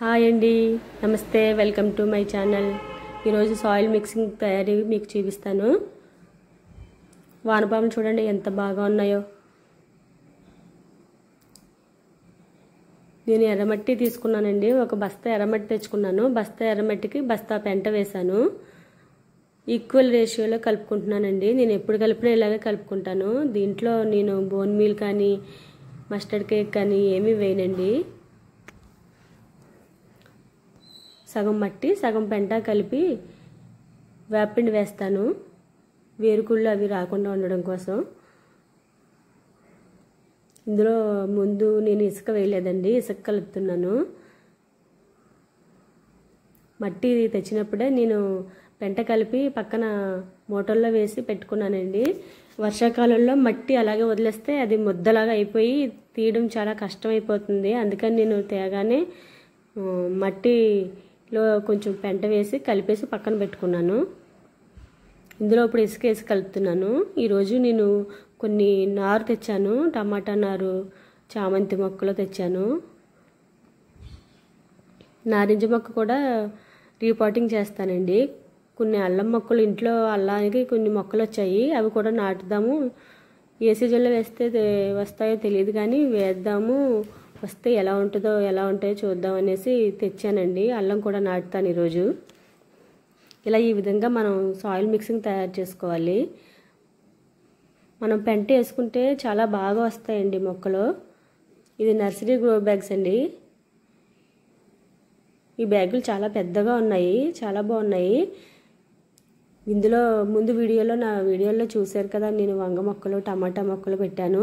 Hi అండి. నమస్తే. Welcome to my channel. ఈరోజు సాయిల్ మిక్సింగ్ తయారీ మీకు చూపిస్తాను. వానపాములు చూడండి ఎంత బాగా ఉన్నాయో. నేను ఎర్రమట్టి తీసుకున్నానండి. ఒక బస్తా ఎర్రమట్టి తెచ్చుకున్నాను. బస్తా ఎర్రమట్టికి బస్తా పెంట వేశాను. ఈక్వల్ రేషియోలో కలుపుకుంటున్నానండి. నేను ఎప్పుడు కలిపినా ఇలాగే కలుపుకుంటాను. దీంట్లో నేను బోన్ మీల్ కానీ మస్టర్డ్ కేక్ కానీ ఏమీ వేయనండి. సగం మట్టి సగం పెంట కలిపి వేపిండి వేస్తాను. వేరుకుళ్ళు అవి రాకుండా ఉండడం కోసం. ఇందులో ముందు నేను ఇసుక వేయలేదండి ఇసుక కలుపుతున్నాను. మట్టి తెచ్చినప్పుడే నేను పెంట కలిపి పక్కన మోటార్లో వేసి పెట్టుకున్నానండి. వర్షాకాలంలో మట్టి అలాగే వదిలేస్తే అది ముద్దలాగా అయిపోయి తీయడం చాలా కష్టమైపోతుంది. అందుకని నేను తేగానే మట్టి లో కొంచెం పెంట వేసి కలిపేసి పక్కన పెట్టుకున్నాను. ఇందులో ఇప్పుడు ఇసుక వేసి కలుపుతున్నాను. ఈరోజు నేను కొన్ని నారు తెచ్చాను. టమాటా నారు చామంతి మొక్కలు తెచ్చాను. నారింజ మొక్క కూడా రీపాటింగ్ చేస్తానండి. కొన్ని అల్లం మొక్కలు ఇంట్లో అల్లానికి కొన్ని మొక్కలు వచ్చాయి. అవి కూడా నాటుదాము. ఏ సీజన్లో వేస్తే వస్తాయో తెలియదు కానీ వేద్దాము. వస్తే ఎలా ఉంటుందో ఎలా ఉంటాయో చూద్దాం అనేసి తెచ్చానండి. అల్లం కూడా నాటుతాను ఈరోజు. ఇలా ఈ విధంగా మనం సాయిల్ మిక్సింగ్ తయారు చేసుకోవాలి. మనం పెంట వేసుకుంటే చాలా బాగా వస్తాయండి మొక్కలు. ఇది నర్సరీ గ్రో బ్యాగ్స్ అండి. ఈ బ్యాగులు చాలా పెద్దగా ఉన్నాయి చాలా బాగున్నాయి. ఇందులో ముందు వీడియోలో నా వీడియోలో చూశారు కదా నేను వంగ మొక్కలు టమాటా మొక్కలు పెట్టాను.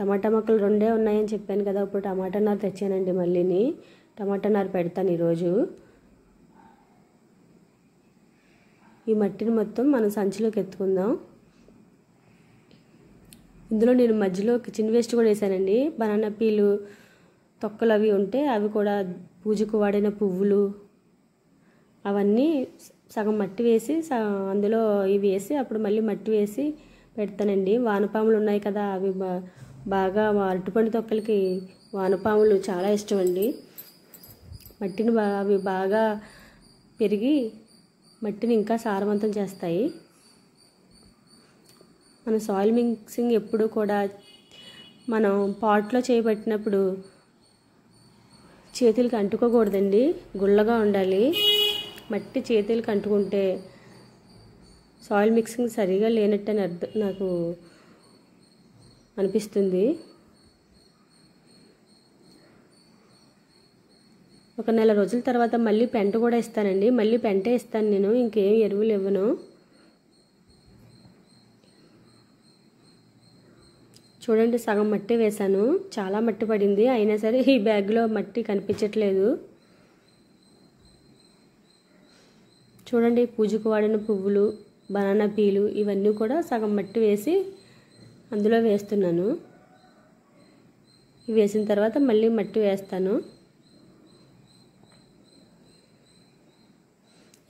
టమాటా మొక్కలు రెండే ఉన్నాయని చెప్పాను కదా ఇప్పుడు టమాటా నారు తెచ్చానండి మళ్ళీని. టమాటా నారు పెడతాను ఈరోజు. ఈ మట్టిని మొత్తం మనం సంచిలోకి ఎత్తుకుందాం. ఇందులో నేను మధ్యలో కిచెన్ వేస్ట్ కూడా వేసానండి. బనానా పీలు తొక్కలు అవి ఉంటే అవి కూడా పూజకు వాడిన పువ్వులు అవన్నీ సగం మట్టి వేసి అందులో ఇవి వేసి అప్పుడు మళ్ళీ మట్టి వేసి పెడతానండి. వానపాములు ఉన్నాయి కదా అవి బాగా అరటిపండు తొక్కలకి వానపాములు చాలా ఇష్టం అండి మట్టిని బాగా అవి బాగా పెరిగి మట్టిని ఇంకా సారవంతం చేస్తాయి. మన సాయిల్ మిక్సింగ్ ఎప్పుడు కూడా మనం పాట్లో చేయబట్టినప్పుడు చేతులకి అంటుకోకూడదండి. గుల్లగా ఉండాలి. మట్టి చేతులకి అంటుకుంటే సాయిల్ మిక్సింగ్ సరిగా లేనట్టని అర్థం నాకు అనిపిస్తుంది. ఒక నెల రోజుల తర్వాత మళ్ళీ పెంట కూడా ఇస్తానండి. మళ్ళీ పెంటే ఇస్తాను నేను. ఇంకేం ఎరువులు ఇవ్వను. చూడండి సగం మట్టి వేశాను. చాలా మట్టి పడింది. అయినా సరే ఈ బ్యాగ్లో మట్టి కనిపించట్లేదు. చూడండి పూజకు వాడిన పువ్వులు బనానా పీలు ఇవన్నీ కూడా సగం మట్టి వేసి అందులో వేస్తున్నాను. వేసిన తర్వాత మళ్ళీ మట్టి వేస్తాను.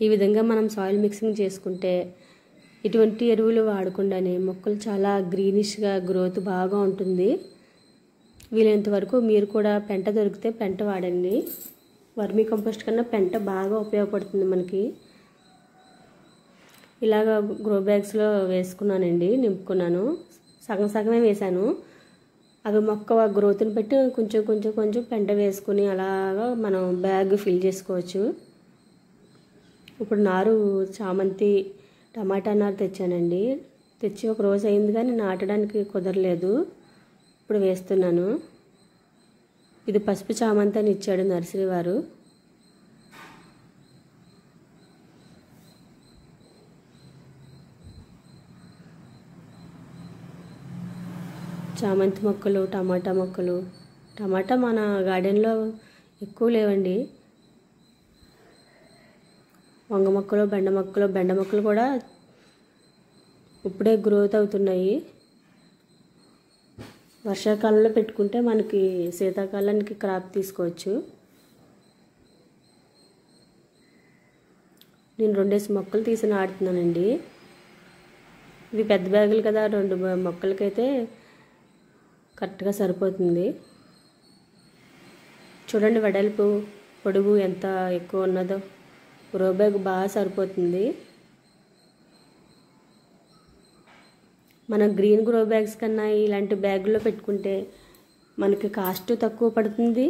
ఈ విధంగా మనం సాయిల్ మిక్సింగ్ చేసుకుంటే ఇటువంటి ఎరువులు వాడకుండానే మొక్కలు చాలా గ్రీనిష్గా గ్రోత్ బాగా ఉంటుంది. వీలైనంత వరకు మీరు కూడా పెంట దొరికితే పెంట వాడండి. వర్మీ కంపోస్ట్ కన్నా పెంట బాగా ఉపయోగపడుతుంది మనకి. ఇలాగ గ్రో బ్యాగ్స్లో వేసుకున్నానండి నింపుకున్నాను. సగం సగమే వేశాను. అవి మొక్క గ్రోత్ని బట్టి కొంచెం కొంచెం కొంచెం పెంట వేసుకుని అలాగా మనం బ్యాగ్ ఫిల్ చేసుకోవచ్చు. ఇప్పుడు నారు చామంతి టమాటా నారు తెచ్చానండి. తెచ్చి ఒక రోజు అయింది కానీ నాటడానికి కుదరలేదు. ఇప్పుడు వేస్తున్నాను. ఇది పసుపు చామంతి అని ఇచ్చాడు నర్సరీ వారు. చామంతి మొక్కలు టమాటా మొక్కలు. టమాటా మన గార్డెన్లో ఎక్కువ లేవండి. వంగ మొక్కలు బెండ మొక్కలు బెండ మొక్కలు కూడా ఇప్పుడే గ్రోత్ అవుతున్నాయి. వర్షాకాలంలో పెట్టుకుంటే మనకి శీతాకాలానికి క్రాప్ తీసుకోవచ్చు. నేను రెండేసి మొక్కలు తీసి నాడుతున్నానండి ఇవి పెద్ద బ్యాగులు కదా రెండు మొక్కలకైతే కరెక్ట్గా సరిపోతుంది. చూడండి వెడల్పు పొడుగు ఎంత ఎక్కువ ఉన్నదో. గ్రో బ్యాగ్ బాగా సరిపోతుంది. మన గ్రీన్ గ్రో బ్యాగ్స్ కన్నా ఇలాంటి బ్యాగుల్లో పెట్టుకుంటే మనకి కాస్ట్ తక్కువ పడుతుంది.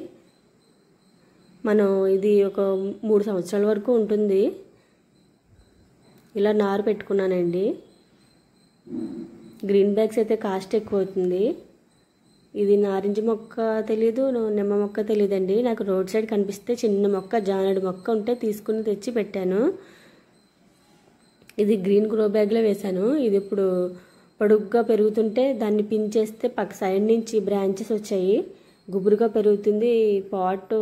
మనం ఇది ఒక మూడు సంవత్సరాల వరకు ఉంటుంది. ఇలా నారు పెట్టుకున్నానండి. గ్రీన్ బ్యాగ్స్ అయితే కాస్ట్ ఎక్కువ అవుతుంది. ఇది నారింజ మొక్క తెలియదు నిమ్మ మొక్క తెలియదండి నాకు రోడ్ సైడ్ కనిపిస్తే చిన్న మొక్క జానడి మొక్క ఉంటే తీసుకుని తెచ్చి పెట్టాను. ఇది గ్రీన్ గ్రో బ్యాగ్లో వేశాను. ఇది ఇప్పుడు పొడుగ్గా పెరుగుతుంటే దాన్ని పించేస్తే పక్క సైడ్ నుంచి బ్రాంచెస్ వచ్చాయి. గుబురుగా పెరుగుతుంది. పాట్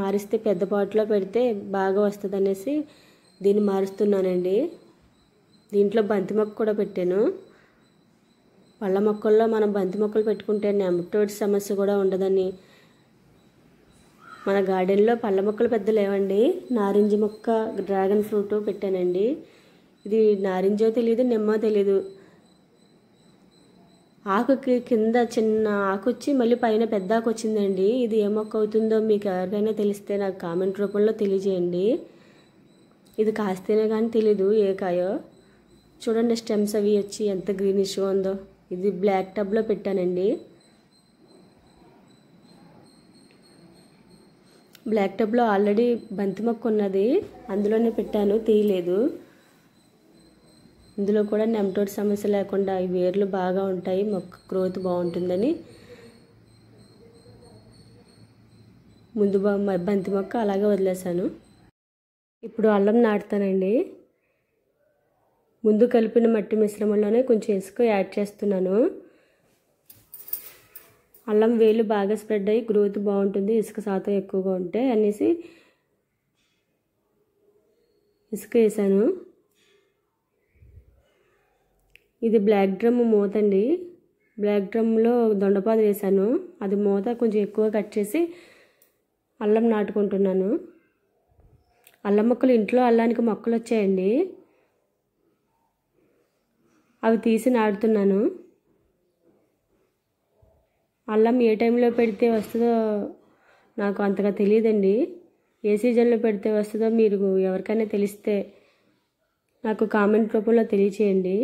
మారిస్తే పెద్ద పాట్లో పెడితే బాగా వస్తుంది అనేసి దీన్ని మారుస్తున్నానండి. దీంట్లో బంతి మొక్క కూడా పెట్టాను. పళ్ళ మొక్కల్లో మనం బంతి మొక్కలు పెట్టుకుంటే నెమటోడ్స్ సమస్య కూడా ఉండదని. మన గార్డెన్లో పళ్ళ మొక్కలు పెద్ద లేవండి. నారింజ మొక్క డ్రాగన్ ఫ్రూట్ పెట్టానండి. ఇది నారింజో తెలియదు నిమ్మో తెలియదు ఆకుకి కింద చిన్న ఆకు వచ్చి మళ్ళీ పైన పెద్ద ఆకు వచ్చిందండి. ఇది ఏ మొక్క అవుతుందో మీకు ఎవరికైనా తెలిస్తే నాకు కామెంట్ రూపంలో తెలియజేయండి. ఇది కాస్తేనే కానీ తెలీదు ఏ కాయో. చూడండి స్టెమ్స్ అవి వచ్చి ఎంత గ్రీనిష్గా ఉందో. ఇది బ్లాక్ టబ్లో పెట్టానండి. బ్లాక్ టబ్లో ఆల్రెడీ బంతి మొక్క ఉన్నది. అందులోనే పెట్టాను తీయలేదు. ఇందులో కూడా నెమటోడ్ సమస్య లేకుండా ఈ వేర్లు బాగా ఉంటాయి మొక్క గ్రోత్ బాగుంటుందని. ముందు బంతి మొక్క అలాగే వదిలేశాను. ఇప్పుడు అల్లం నాటుతానండి. ముందు కలిపిన మట్టి మిశ్రమంలోనే కొంచెం ఇసుక యాడ్ చేస్తున్నాను. అల్లం వేలు బాగా స్ప్రెడ్ అయ్యి గ్రోత్ బాగుంటుంది ఇసుక శాతం ఎక్కువగా ఉంటే అనేసి ఇసుక వేసాను. ఇది బ్లాక్ డ్రమ్ మూత అండి. బ్లాక్ డ్రమ్లో దొండపాదు వేసాను. అది మూత కొంచెం ఎక్కువ కట్ చేసి అల్లం నాటుకుంటున్నాను. అల్లం మొక్కలు ఇంట్లో అల్లానికి మొక్కలు వచ్చాయండి. అవి తీసి నాటుతున్నాను. అల్లం ఏ టైంలో పెడితే వస్తుందో నాకు అంతగా తెలియదండి. ఏ సీజన్లో పెడితే వస్తుందో మీరు ఎవరికైనా తెలిస్తే నాకు కామెంట్ రూపంలో తెలియచేయండి.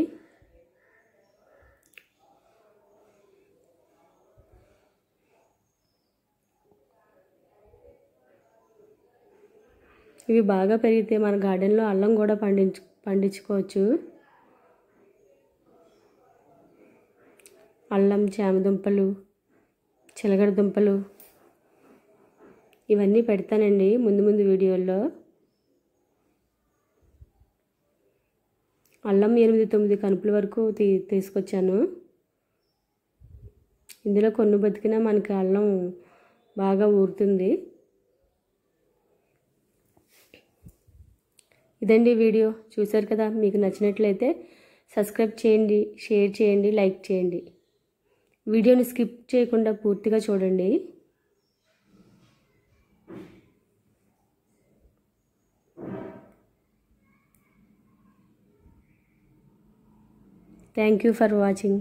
ఇవి బాగా పెరిగితే మన గార్డెన్లో అల్లం కూడా పండించు పండించుకోవచ్చు. అల్లం చామదుంపలు చిలగడ దుంపలు ఇవన్నీ పెడతానండి ముందు ముందు వీడియోల్లో. అల్లం ఎనిమిది తొమ్మిది కనుపుల వరకు తీ తీసుకొచ్చాను. ఇందులో కొన్ని బతికినా మనకి అల్లం బాగా ఊరుతుంది. ఇదండి వీడియో. చూశారు కదా? మీకు నచ్చినట్లయితే సబ్స్క్రైబ్ చేయండి షేర్ చేయండి లైక్ చేయండి. వీడియోని స్కిప్ చేయకుండా పూర్తిగా చూడండి. Thank you for watching